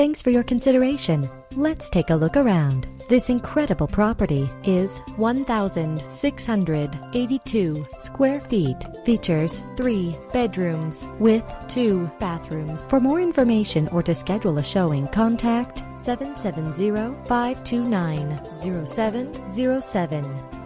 Thanks for your consideration. Let's take a look around. This incredible property is 1,682 square feet. Features three bedrooms with two bathrooms. For more information or to schedule a showing, contact 770 529 0707.